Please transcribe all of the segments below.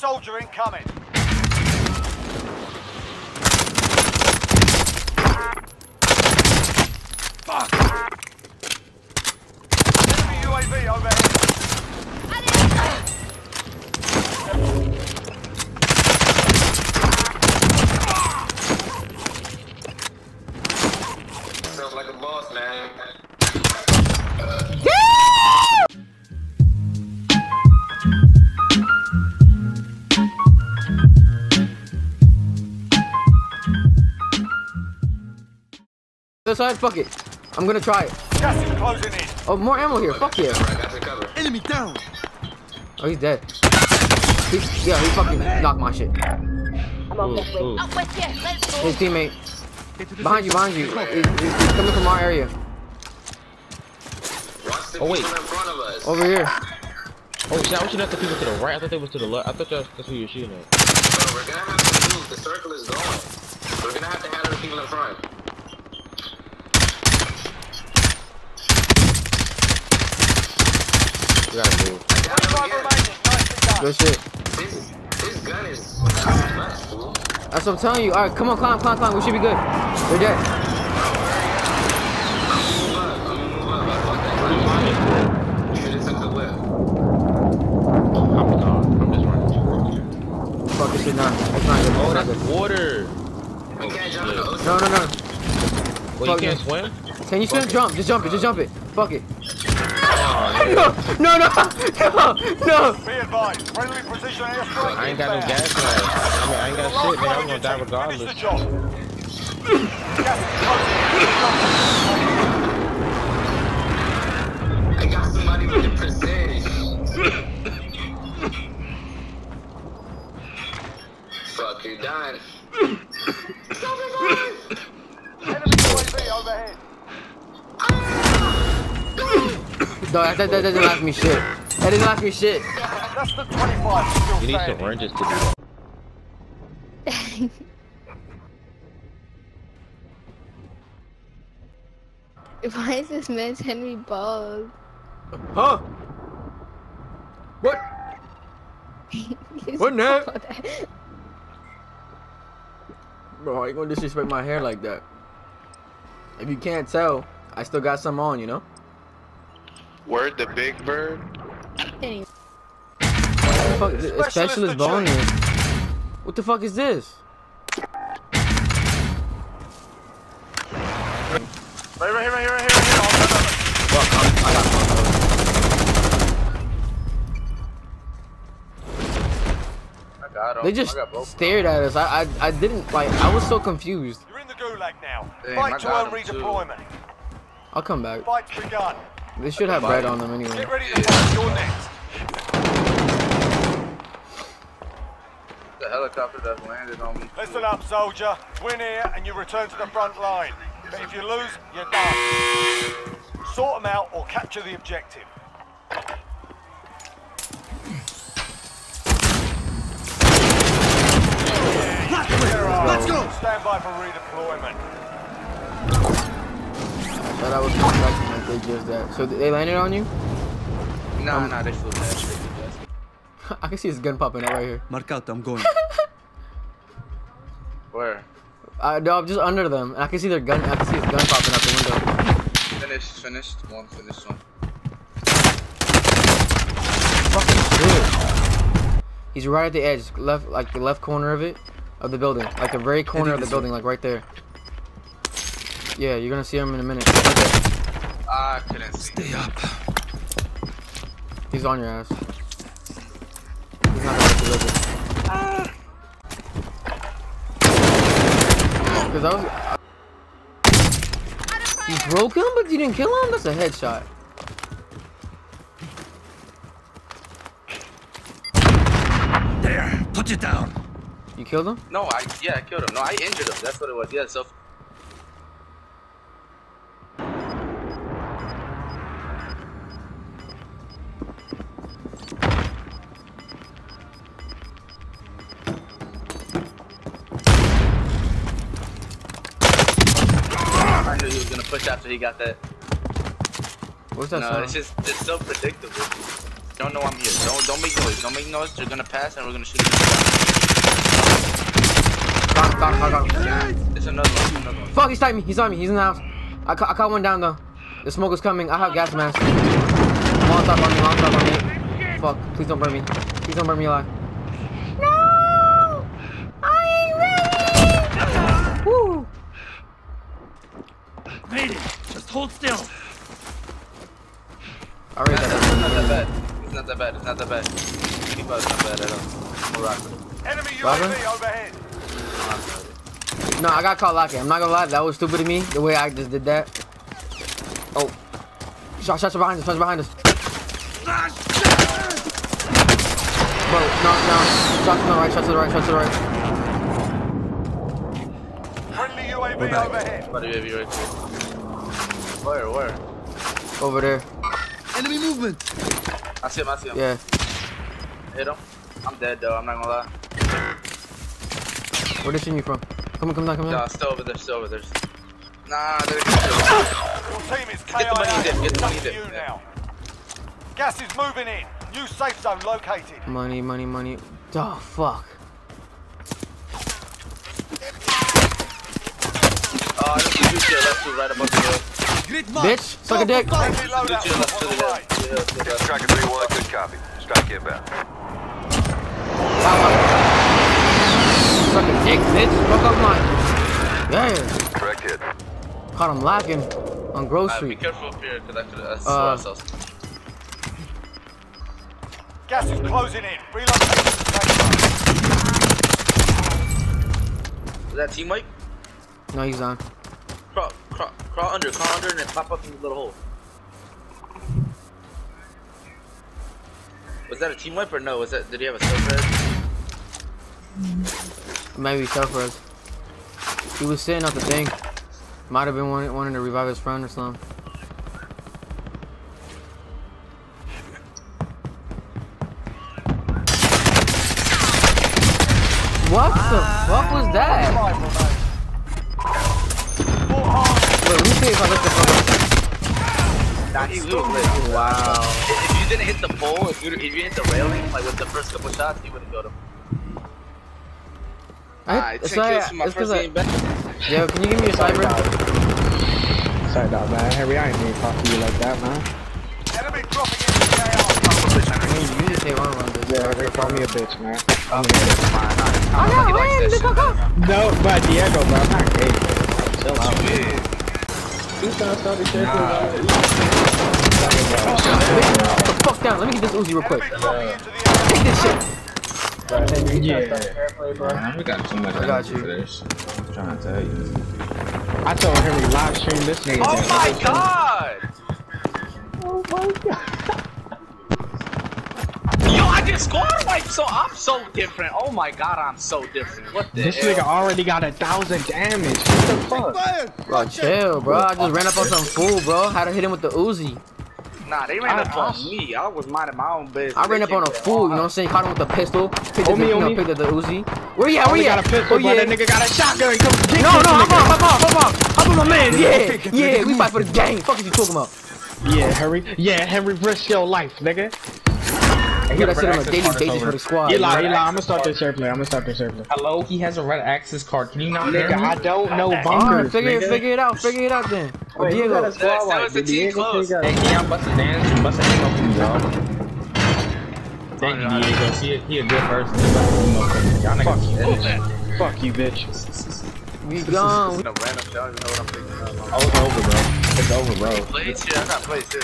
soldier incoming. Fuck! Enemy UAV overhead. Other side, fuck it. I'm gonna try it. Gas is closing in. Oh, more ammo here. Fuck yeah. I got you covered. Enemy down! Oh, he's dead. He's, yeah, he fucking knocked my shit. Out west here. Let's. His teammate. Behind you, behind you. He's, he's- he's coming from our area. Oh, wait. people in front of us. Over here. Oh, shit, I was shooting at the people to the right. I thought they was to the left. I thought that's, that's who you were shooting at. Bro, we're gonna have to move. The circle is going. We're gonna have to handle the people in front. We gotta move. I got him 25 again. remaining. Nicely done. Good shit. This, this gun is nuts, fool. That's what I'm telling you. Alright, come on, climb, climb, climb. We should be good. They're dead. I'm gonna move up. I fucked that gun. You should've took the whip. I'm not. I'm just running. Fuck this shit now. It's not good. Oh, that's water. We can't jump in the ocean. No, no, no. Wait, you can't swim? Can you swim? Jump. Just jump it. Just jump it. Fuck it. No, no, no, no, no. Be advised. Friendly precision airstrike I ain't got no gas mask. I mean, I ain't got shit, man. I'm gonna die Finish the regardless. job. No, that, that, that doesn't last me shit. That doesn't last me shit. That's the 25 You need some oranges to do that. Why is this man Henry Balls? Huh? What? What now? bald. Bro, how you gonna disrespect my hair like that? If you can't tell, I still got some on, you know? Word the big bird. What the fuck? is this? A Specialist specialist bonus. What the fuck is this? Right, right here, right here, right here, right here. Fuck, I'm, got him. They just I got both. stared at us. I, I, I didn't like. I was so confused. You're in the gulag now. Damn, I Fight to got earn him too. redeployment. I'll come back. Fight's begun. They should have bread on them anyway. Get ready to fight. You're next. The helicopter that landed on me. Listen up, soldier. Win here and you return to the front line. But if you lose, you're done. Sort them out or capture the objective. Let's go! Stand by for redeployment. Thought I was coming back and they just that. So they landed on you? Nah, nah, they flew past me. I can see his gun popping out right here. Mark out, I'm going. Where? Uh, no, I'm just under them. I can see their gun. I can see his gun popping out the window. Finished, finished. One, finished one. Fucking shit. He's right at the edge, left, like the left corner of it, of the building, like the very corner of the building, like right there. Yeah, you're gonna see him in a minute. Right there. Ah, I couldn't see. Stay up. He's on your ass. He's not gonna deliver. Cause I was. You broke him, but you didn't kill him. That's a headshot. There, put it down. You killed him. No, I yeah, I killed him. No, I injured him. That's what it was. Yeah, self. Knew he was gonna push after he got that. What's that no, sound? it's just it's so predictable. Don't know I'm here. Don't don't make noise. Don't make noise. They're gonna pass and we're gonna shoot. them. Got him, got him, got him, got him. There's another one. Another one. Fuck, he's sniped me. He's on me. He's in the house. I, ca I caught one down though. The smoke is coming. I have gas mask. Molotov on me. Molotov on me. Fuck. Please don't burn me. Please don't burn me alive. No! I ain't ready! Woo! Made it. Just hold still. I already not that bad. It's not that bad. It's not that bad. Keep up. Not bad at all. We'll rock it. Enemy UAV overhead. No, I got caught locking. I'm not gonna lie. That was stupid of me. The way I just did that. Oh. Shots, shots are behind us. Shots are behind us. Ah, Bro, no, no. Shots to the right. Shots to the right. Shots to the right. Friendly UAV We're back. overhead. What do you have right here? Where? Where? Over there. Enemy movement. I see him. I see him. Yeah. Hit him. I'm dead though. I'm not gonna lie. Where they shooting you from? Come on, come down, come No, down. still over there. Still over there. Nah, they're gonna Your team is Get the money in KIA. get the money It's in up to there. you now. Gas is moving in. New safe zone located. Money, money, money. Oh, fuck. I to your left to right above the hill. Bitch, suck a dick. Friendly Shoot loadout to your left to the the hill. To the hill, to the left. Tracker 3-1, good copy. Strike inbound. Suck a dick, bitch. Fuck up mine. Yeah. Correct hit. Caught him lacking on Grove Alright, be careful up here, cause I could. I Uh, ourselves. Gas is closing in. Relocating to safe zone. Is that team Mike? No, he's on. Crawl, crawl, crawl under, crawl under, and then pop up in the little hole. Was that a team wipe or no? Was that? Did he have a self res? Maybe self res. He was sitting at the thing. Might have been wanting, wanting to revive his friend or something. What the fuck was that? Wait, let me see if I look the fuck Nah, he lit. Wow. If you didn't hit the pole, if you, if you hit the railing, like with the first couple shots, you would have killed him. I, Alright, it's 10 not, kills for my it's 'cause first I- Yo, can you give me a cyber? Sorry about that, Harry. I ain't mean to talk to you like that, man. Enemy dropping into the AR. I mean, you just say one run, bitch. Yeah, they call me a bitch, man. Oh, I got ran, the fuck up. No, but Diego, bro, I'm not gay. Chill out. Put the fuck down. Let me get this Uzi real quick. Enemy dropping into the AR. Take this shit. Man, we got too much I got you. for this. I'm trying to tell you. I told Henry live stream this nigga. Oh my god! Oh my god. Yo, I get squad wipe, so I'm so different. Oh my god, I'm so different. What the This hell? nigga already got a thousand damage. What the fuck? Fire. Bro, chill, bro. I just ran up on some fool, bro. Had to hit him with the Uzi. Nah, they ran I- up on me. I was minding my own business. I ran up on a fool, you know what I'm saying? Caught him with the pistol. Picked up Omi, the, you know, Omi. picked up the Uzi. Where you at? Where Only you got a pistol, oh, yeah. that nigga got a shotgun. Come kick No, this no, hop nigga. on, hop on, hop on. Hop on my man. Yeah, yeah. We fight for the game. Fuck is you talking about? Yeah, Henry. Yeah, Henry, risk your life, nigga. I hear that shit on a daily basis for the squad. Eli, Eli, I'm gonna start this airplay. I'm gonna start this airplay. Hello, he has a red access card. Can you not hear Nigga, me? I don't know Alright, bunkers, figure, it, nigga. figure it out. Figure it out then. Oh, or Diego. That, that was a team close. Hey, can y'all bust a dance? Bust a hang for me, y'all. Thank you, Diego. He a, he a good person. He bust a hang for me. Y'all niggas. Fuck you, bitch. We gone. No random shot. I don't know what I'm thinking of. Oh, it's over, bro. It's over, bro. Plays here. I got plays here.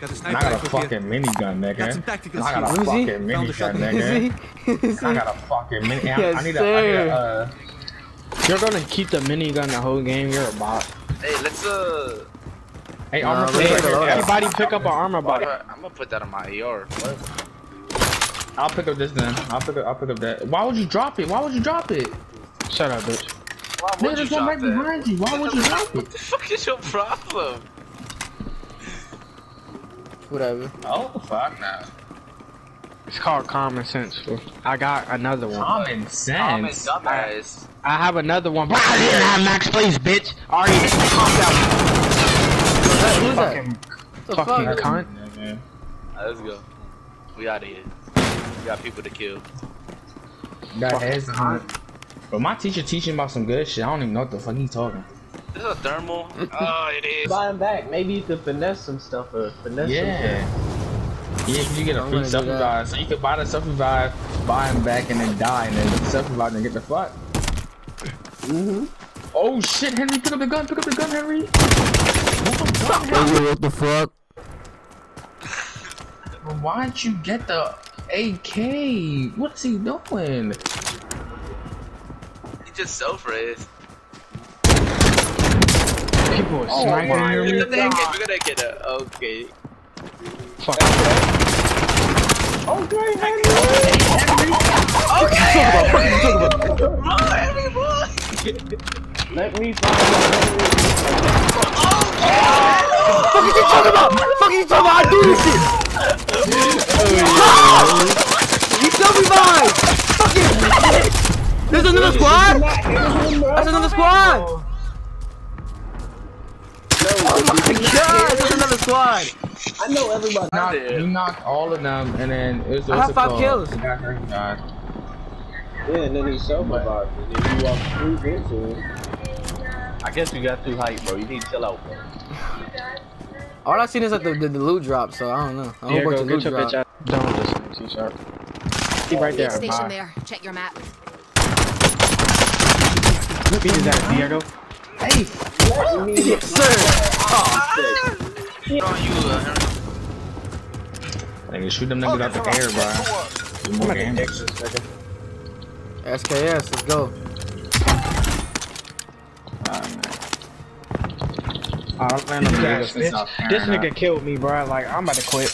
Got a And sniper I got a rifle here. fucking minigun, nigga. Got some tactical And I got a skills. Let me see. fucking Found the minigun, nigga. I got a fucking mini. I, I Yes, need a. I need a. Uh, You're gonna keep the minigun the whole game. You're a bot. Hey, let's uh. hey, Nah, armor we plate ain't right. Everybody pick up an armor body. I'm gonna put that on my AR. What? I'll pick up this then. I'll pick up. I'll pick up that. Why would you drop it? Why would you drop it? Shut up, bitch. Why Nigga, would you there's one drop right that? behind you. Why would you drop it? What the fuck is your problem? Whatever. Oh fuck no. It's called common sense. fool. I got another one. Common Common sense. dumbass. I have another one. Bro, I didn't have max please, bitch. Already popped out. Who's that? Fucking, The fucking fuck? cunt. Nigga. Let's go. We out of here. We got people to kill. Got heads to hunt. But my teacher teaching about some good shit. I don't even know what the fuck he's talking. This is a thermal. oh, it is. Buy him back. Maybe you could finesse some stuff or finesse Yeah. some Yeah, 'cause you get a I'm free gonna do self that. revive. So you could buy the self revive, buy him back, and then die, and then self revive and get the fuck. Mm-hmm. Oh shit, Henry, pick up the gun, pick up the gun, Henry. What the fuck? Why'd you get the AK? What's he doing? He just self-raised. People are Oh sniping my near me. We're gonna get, we're gonna get a, okay. Fuck. Let me find Oh. Fuck is you talking about? Fuck is you talking about? I do this shit. You self revive. Fuck it. There's another squad. That's another squad. Oh my god, there's another squad. I know everybody. Knocked, he knocked all of them, and then it was I have five kills. He got hurt, he died. Yeah, and then he self-revived. And then you walked through into him. I guess you got too hype, bro. You need to chill out, bro. All I seen is that the, the, the loot drop, so I don't know. A whole Here, bunch go of get loot your bitch drop. out. Done with this C-sharp. He right there. Station Bye. there. Check your map. Beat his ass, Diego. Yes, sir. On you, uh, Nigga, shoot them niggas out the air, bro. Do more damage. SKS, let's go. Oh, I'm playing on the Yeah, gas, it's bitch. not fair This enough. nigga killed me, bro. Like, I'm about to quit.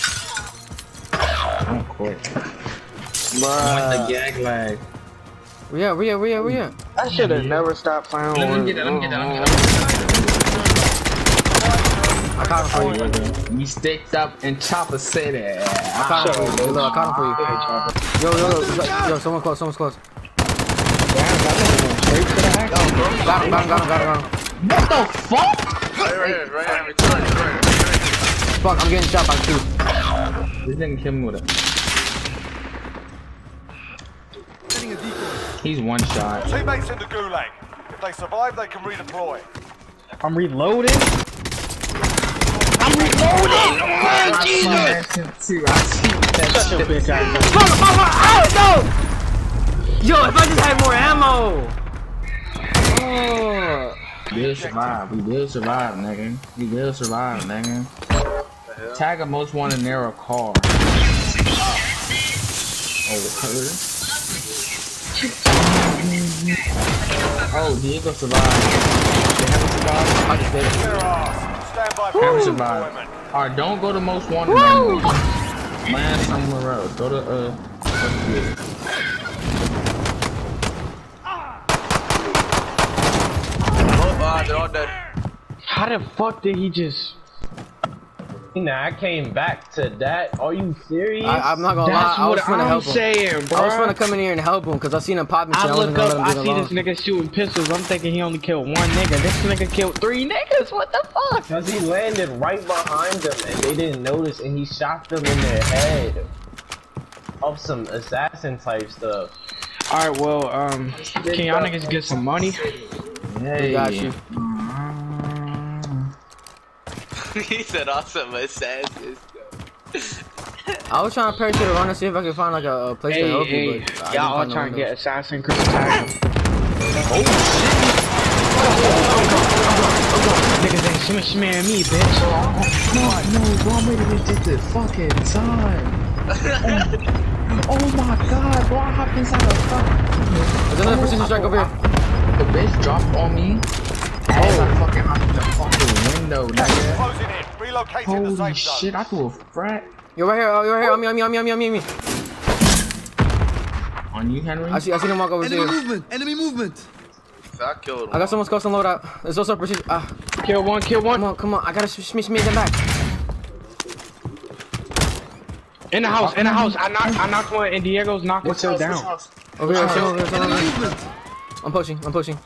Don't quit. Bruh. the gag lag. We at, we at, we at, we at. I should have never stopped playing Let me with get that, let me get that, let me get that. I caught him for you. We sticked up in Chopper City. I caught him for you. Look, I caught him for you. Yo, yo, yo, yo, someone close, someone's close. Got him, got him, got him, got him, got him. What the fuck? Right, right, here, right, here, right, right, right. Fuck, I'm getting shot by two. This didn't kill me with it. He's one shot. Teammates in the gulag. If they survive, they can redeploy. I'm reloading. Oh, Jesus! Shut your bitch ass. Fuck, fuck, fuck, oh, no! Yo, if I just had more ammo! Oh. We will survive. We will survive, nigga. We will survive, nigga. Tag a most wanted narrow car. Oh, her. Oh, Diego survived. They haven't survived. I just did it. Their by for survived. Alright, don't go to most wanted no more. Land somewhere else. Go to, uh. Oh, ah, they're all dead. How the fuck did he just? Nah, I came back to that. Are you serious? I, I'm not gonna That's lie, I was what trying to I'm help him. bro. I was trying to come in here and help him because I seen him popping. I I look up, I him see alone. this nigga shooting pistols. I'm thinking he only killed one nigga. This nigga killed three niggas. What the fuck? Cause he landed right behind them and they didn't notice and he shot them in their head. Of some assassin type stuff. All right, well, um, can y'all niggas get some money? We got you. he said awesome assassins. I was trying to parachute around and see if I could find like a, a place to Hey, help hey, you, but I y'all all didn't find trying to no get windows. assassin Chris tag him. Niggas ain't shimmy shimmy at me, bitch. No, no, bro, I'm ready to get this fucking time. Oh, oh my god, bro, I hopped inside a fuck. There's another precision strike over here. The bitch dropped on me. As I fucking hopped the fucking window, nigga. Closing in. Relocating the Holy safe shit, zone. I threw a frat You're right here, oh, you're right here, on me, on me, on me, on me, on me, on me. on you, Henry. I see, I see him walk over Enemy here. movement! Enemy movement! I killed him. I got someone's custom loadout. There's also precision. Ah, Kill one, kill one. come on, come on. I gotta shimmy, shimmy them back. In the house, in the house. I knocked, I knocked one, and Diego's knocked one still down. Over here, over here, someone over Enemy here. movement! I'm pushing, I'm pushing.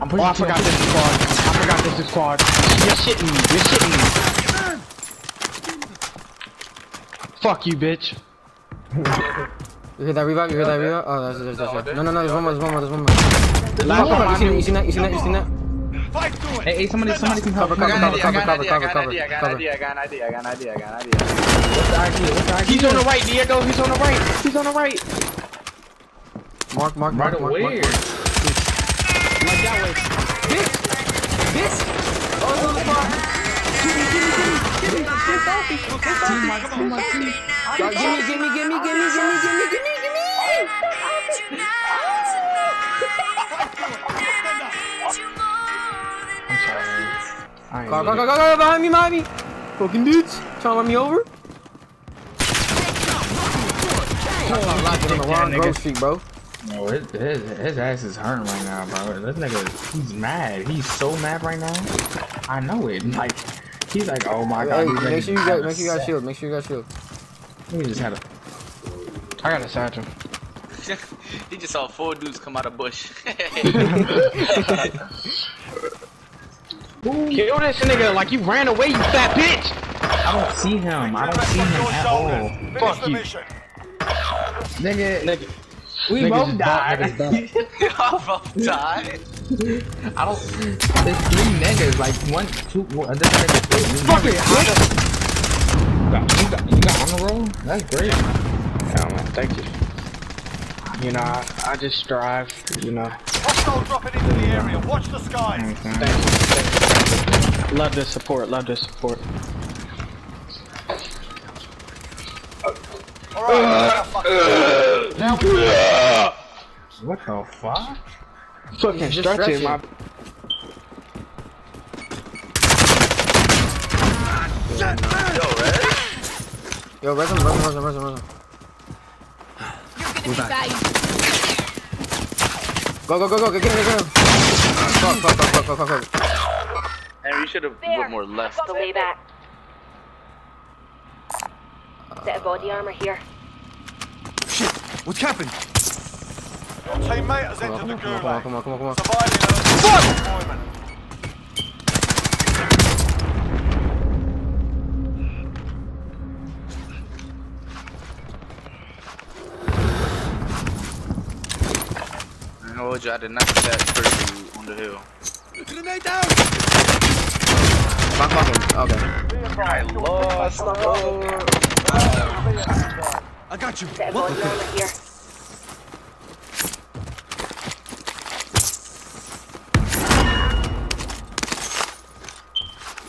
I'm Oh, I forgot this is squad. I forgot this is squad. You're shitting me. You're shitting me. Fuck you, bitch. You hear that revive? You hear that revive? Oh, that's that's that's. that's- No, no, no. There's one more. There's one more. There's one more. Last one, You seen that? You seen that? You seen that? You seen that? Fight to it! Hey, hey, somebody, somebody can help. Cover, me. cover, cover, cover, cover, cover, I got an idea, I got an idea, I got an idea, I got an idea. What's the idea? What's the idea? He's on the right, Diego. He's on the right. He's on the right. Mark, mark, Right mark, mark, away. mark. This! This! Oh, no, fuck! Give me, give me, give me! Give me! gimme, gimme, gimme, gimme, Come on, give me! Y'all give me, give me, give me, give me, give me, give me, give me, give me! Car, car, car, car, car, behind me, behind me! Fucking dudes, trying to run me over? Oh, I'm locking on the wrong grove street, bro. No, his, his, his ass is hurting right now, bro. This nigga, he's mad. He's so mad right now. I know it. Like, he's like, oh my god. Hey, he's ready make sure you got, make sure you got shield. Make sure you got shield. He just had a. I got a satchel. he just saw four dudes come out of bush. Kill this nigga like you ran away, you fat bitch. I don't see him. I don't see him at all. Fuck you. Nigga, Nigga. We Niggas both just died. bought Y'all both died. I don't. There's three niggas. Like one, two. One, uh, this nigga. Two. Fuck it, bitch. You got, you got, you got on the roll. That's great. Oh, man, thank you. You know, I, I just strive, you know. Hostile dropping into the area. Watch the skies. Thank you, thank you. Love the support, love the support. Alright, now What the fuck? Fucking just stretching stretching. my. Yo, res him, res him, res him, res him, res him. Go, go, go, go, get him, get him. Fuck, fuck, fuck, fuck, fuck, fuck, fuck. Henry, you should have put more left. The way back. Set of body armor here. Shit, what's happened? Your teammate has Come on, entered the come on, come on, gulag. come on, come on, come on. Surviving an deployment. I know you, I did not see that curfew on the hill. Grenade down! Fuck, fuck him. Okay. I lost. I got you. Set of What? body armor here.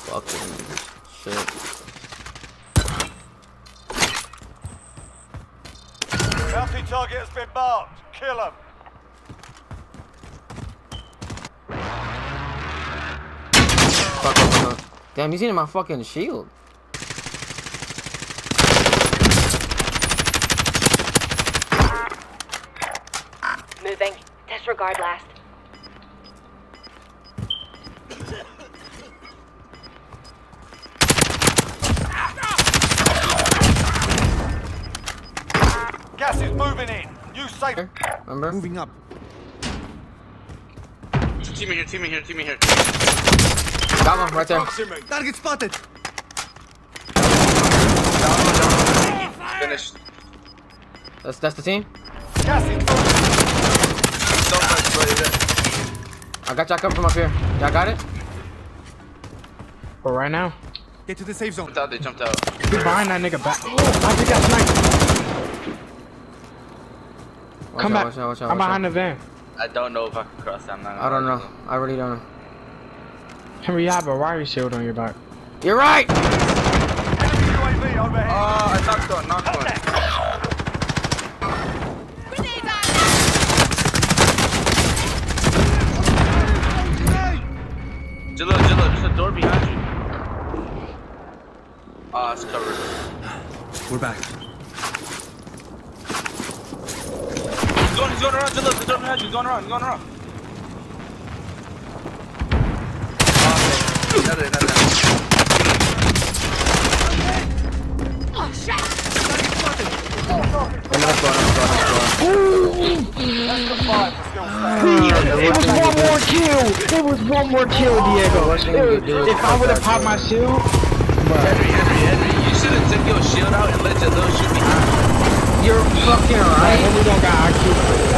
Fucking shit. Bounty target has been marked. Kill him. Fuck, fuck, fuck, fuck. Damn, he's eating my fucking shield. Moving. Disregard last. Gas is moving in. You safe. Remember? Moving up. Team in here, team in here, team in here. Got one right there. Target spotted. Finished. That's that's the team. Gas is moving. So much, buddy. I got y'all coming from up here. Y'all got it? But right now, Get to the safe zone. Jumped out, they jumped out. get behind that nigga back. Oh, I just got sniped. Watch Come out, back. Watch out, watch out, I'm watch behind out. the van. I don't know if I can cross that. I'm not I don't lie. know. I really don't know. Henry, you have a riot shield on your back. You're right! Enemy UAV overhead. Oh, I knocked one, knocked one. Jilla, Jilla, there's a door behind you. Ah, it's covered. We're back. He's going, he's going around, Jilla, the door behind you, he's going around, he's going around. Oh, okay. Another, another. Another squad, another squad, another squad. It was one more kill. It was one more kill, Diego. It if I would have popped my shield, Henry, Henry, Henry, you should have took your shield out and let your little shoot behind. You're fucking right. When we gonna